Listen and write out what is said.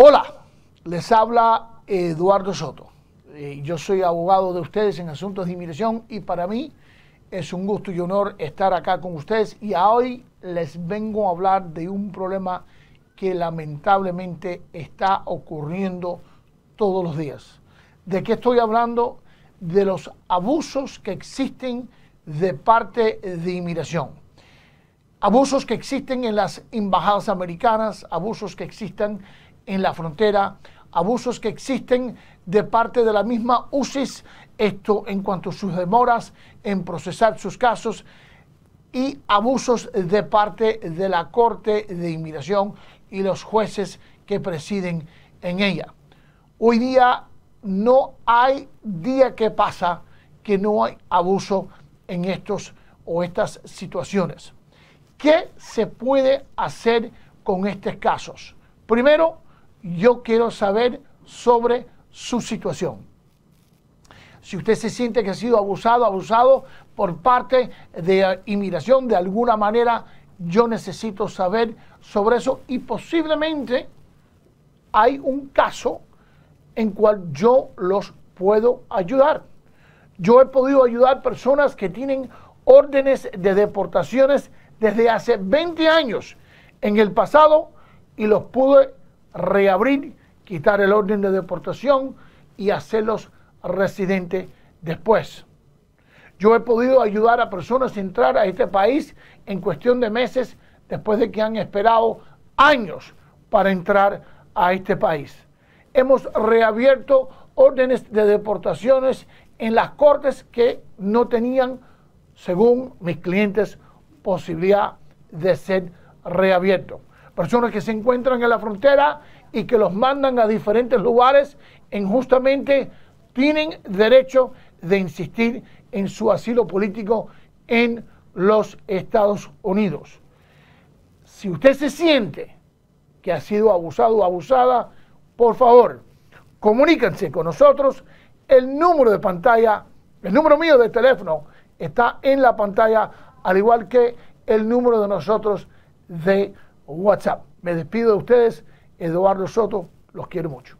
Hola, les habla Eduardo Soto. Eh, Yo soy abogado de ustedes en asuntos de inmigración y para mí es un gusto y honor estar acá con ustedes y hoy les vengo a hablar de un problema que lamentablemente está ocurriendo todos los días. ¿De qué estoy hablando? De los abusos que existen de parte de inmigración. Abusos que existen en las embajadas americanas, abusos que existen en la frontera, abusos que existen de parte de la misma UCIS, esto en cuanto a sus demoras en procesar sus casos, y abusos de parte de la Corte de Inmigración y los jueces que presiden en ella. Hoy día no hay día que pasa que no hay abuso en estos o estas situaciones. ¿Qué se puede hacer con estos casos? Primero, yo quiero saber sobre su situación. Si usted se siente que ha sido abusado, abusado por parte de inmigración de alguna manera, yo necesito saber sobre eso y posiblemente hay un caso en cual yo los puedo ayudar. Yo he podido ayudar personas que tienen órdenes de deportaciones desde hace 20 años en el pasado y los pude reabrir, quitar el orden de deportación y hacerlos residentes después. Yo he podido ayudar a personas a entrar a este país en cuestión de meses después de que han esperado años para entrar a este país. Hemos reabierto órdenes de deportaciones en las cortes que no tenían, según mis clientes, posibilidad de ser reabierto personas que se encuentran en la frontera y que los mandan a diferentes lugares, injustamente tienen derecho de insistir en su asilo político en los Estados Unidos. Si usted se siente que ha sido abusado o abusada, por favor, comuníquense con nosotros. El número de pantalla, el número mío de teléfono está en la pantalla, al igual que el número de nosotros de WhatsApp. Me despido de ustedes, Eduardo Soto, los quiero mucho.